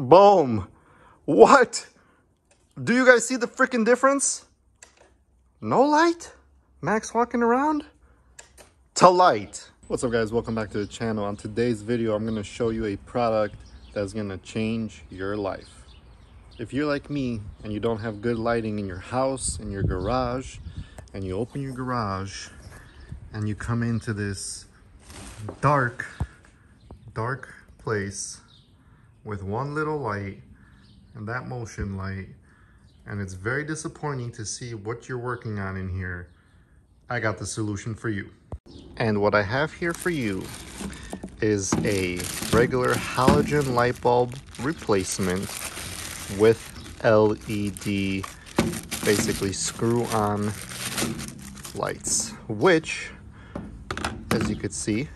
Boom. What? Do you guys see the freaking difference? No light? Max walking around? To light. What's up guys, welcome back to the channel. On today's video, I'm gonna show you a product that's gonna change your life. If you're like me and you don't have good lighting in your house, in your garage, and you open your garage and you come into this dark, dark place with one little light and that motion light. And it's very disappointing to see what you're working on in here. I got the solution for you. And what I have here for you is a regular halogen light bulb replacement with LED basically screw on lights which as you could see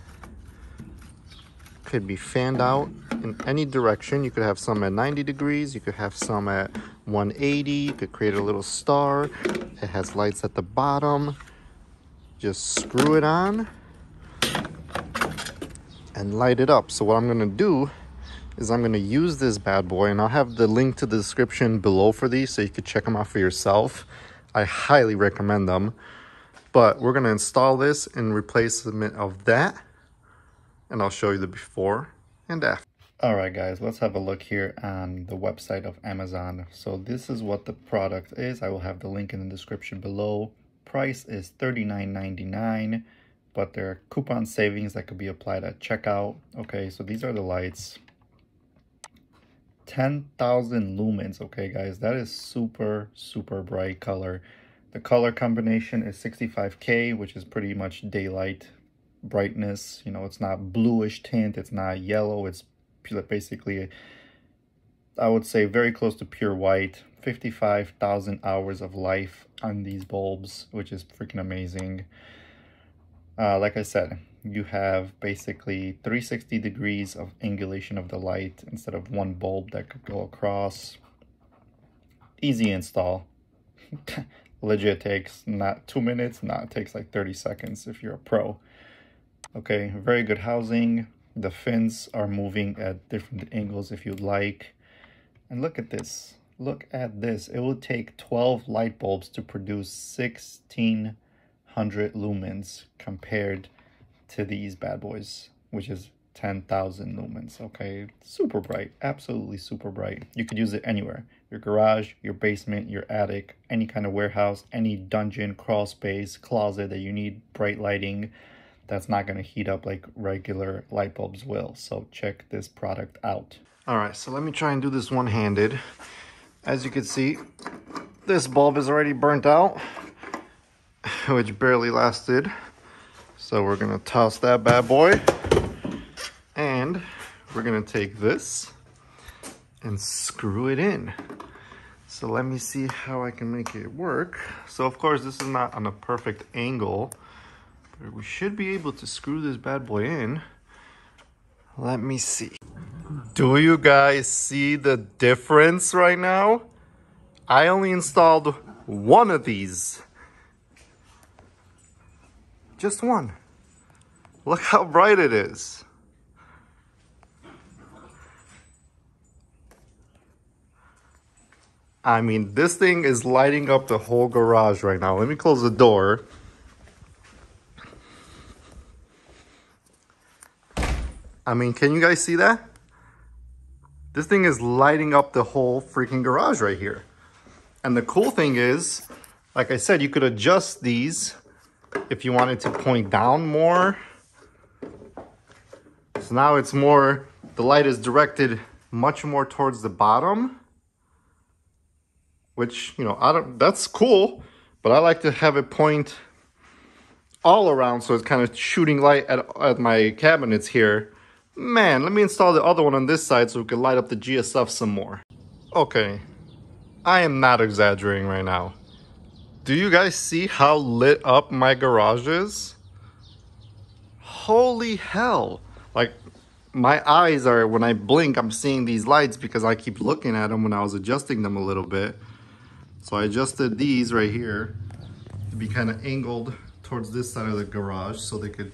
could be fanned out in any direction. You could have some at 90 degrees, you could have some at 180, you could create a little star. It has lights at the bottom. Just screw it on and light it up. So what I'm gonna do is I'm gonna use this bad boy and I'll have the link to the description below for these so you could check them out for yourself. I highly recommend them. But we're gonna install this in replacement of that and I'll show you the before and after. All right, guys, let's have a look here on the website of Amazon. So this is what the product is. I will have the link in the description below. Price is $39.99, but there are coupon savings that could be applied at checkout. Okay, so these are the lights. 10,000 lumens, okay, guys. That is super, super bright color. The color combination is 65K, which is pretty much daylight brightness. You know, it's not bluish tint, it's not yellow, it's basically, I would say, very close to pure white. 55,000 hours of life on these bulbs, which is freaking amazing. Uh, like I said, you have basically 360 degrees of angulation of the light instead of one bulb that could go across. Easy install. Legit takes not two minutes, not takes like 30 seconds if you're a pro. Okay, very good housing. The fins are moving at different angles if you'd like. And look at this. Look at this. It will take 12 light bulbs to produce 1600 lumens compared to these bad boys, which is 10,000 lumens, okay? Super bright, absolutely super bright. You could use it anywhere. Your garage, your basement, your attic, any kind of warehouse, any dungeon, crawl space, closet that you need bright lighting that's not going to heat up like regular light bulbs will. So check this product out. All right, so let me try and do this one-handed. As you can see, this bulb is already burnt out, which barely lasted. So we're gonna toss that bad boy. And we're gonna take this and screw it in. So let me see how I can make it work. So of course, this is not on a perfect angle, we should be able to screw this bad boy in. Let me see. Do you guys see the difference right now? I only installed one of these. Just one. Look how bright it is. I mean, this thing is lighting up the whole garage right now. Let me close the door. I mean, can you guys see that? This thing is lighting up the whole freaking garage right here. And the cool thing is, like I said, you could adjust these if you wanted to point down more. So now it's more, the light is directed much more towards the bottom, which, you know, I don't, that's cool, but I like to have it point all around so it's kind of shooting light at, at my cabinets here Man, let me install the other one on this side so we can light up the GSF some more. Okay, I am not exaggerating right now. Do you guys see how lit up my garage is? Holy hell. Like, my eyes are, when I blink, I'm seeing these lights because I keep looking at them when I was adjusting them a little bit. So I adjusted these right here to be kind of angled towards this side of the garage so they could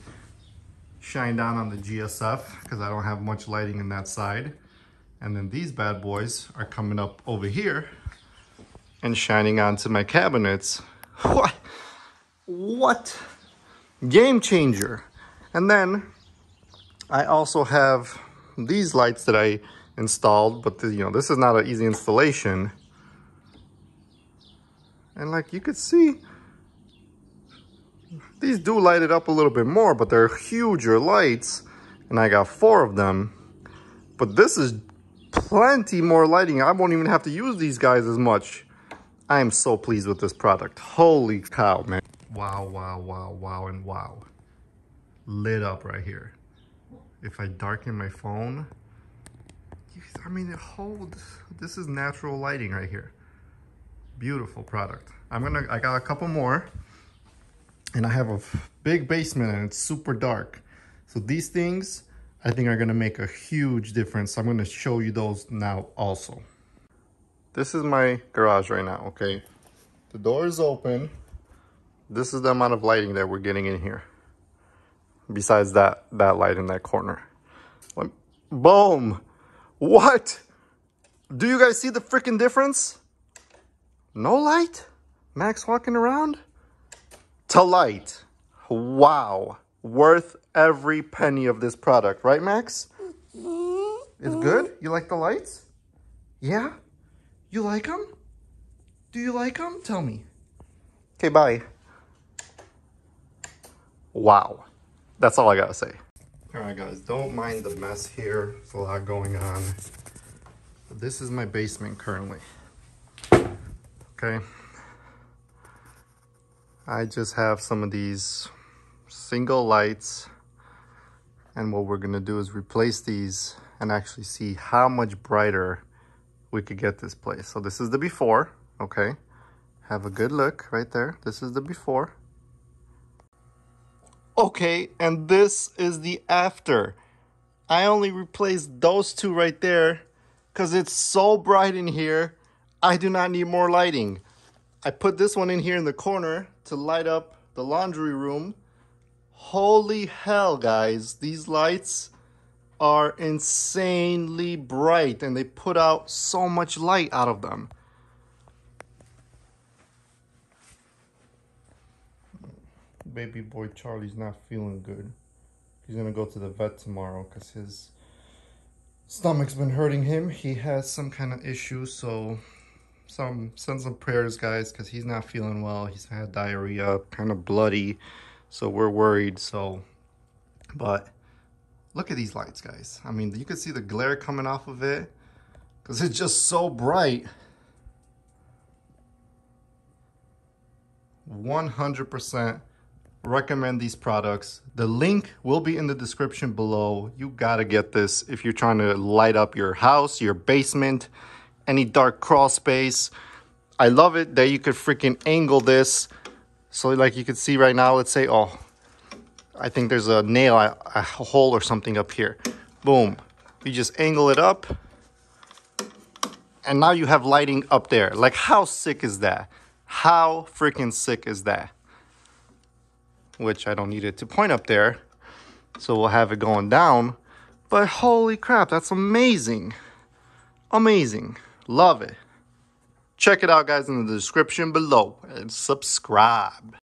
shine down on the GSF because I don't have much lighting in that side. And then these bad boys are coming up over here and shining onto my cabinets. What? What? Game changer. And then I also have these lights that I installed, but the, you know, this is not an easy installation. And like you could see, these do light it up a little bit more, but they're huger lights. And I got four of them. But this is plenty more lighting. I won't even have to use these guys as much. I am so pleased with this product. Holy cow, man. Wow, wow, wow, wow, and wow. Lit up right here. If I darken my phone, I mean, it holds. This is natural lighting right here. Beautiful product. I'm gonna, I got a couple more and I have a big basement and it's super dark. So these things I think are gonna make a huge difference. I'm gonna show you those now also. This is my garage right now, okay? The door is open. This is the amount of lighting that we're getting in here. Besides that, that light in that corner. Boom! What? Do you guys see the freaking difference? No light? Max walking around? To light. Wow. Worth every penny of this product, right, Max? It's good? You like the lights? Yeah? You like them? Do you like them? Tell me. Okay, bye. Wow. That's all I gotta say. All right, guys, don't mind the mess here. There's a lot going on. This is my basement currently. Okay. I just have some of these single lights. And what we're gonna do is replace these and actually see how much brighter we could get this place. So this is the before, okay? Have a good look right there. This is the before. Okay, and this is the after. I only replaced those two right there because it's so bright in here. I do not need more lighting. I put this one in here in the corner to light up the laundry room. Holy hell, guys. These lights are insanely bright and they put out so much light out of them. baby boy Charlie's not feeling good. He's gonna go to the vet tomorrow because his stomach's been hurting him. He has some kind of issue, so some send some prayers, guys, because he's not feeling well. He's had diarrhea, kind of bloody, so we're worried. So, but look at these lights, guys. I mean, you can see the glare coming off of it because it's just so bright. 100% recommend these products. The link will be in the description below. You gotta get this if you're trying to light up your house, your basement, any dark crawl space. I love it that you could freaking angle this. So like you can see right now, let's say, oh, I think there's a nail, a, a hole or something up here. Boom. You just angle it up. And now you have lighting up there. Like how sick is that? How freaking sick is that? which I don't need it to point up there. So we'll have it going down. But holy crap, that's amazing. Amazing. Love it. Check it out, guys, in the description below and subscribe.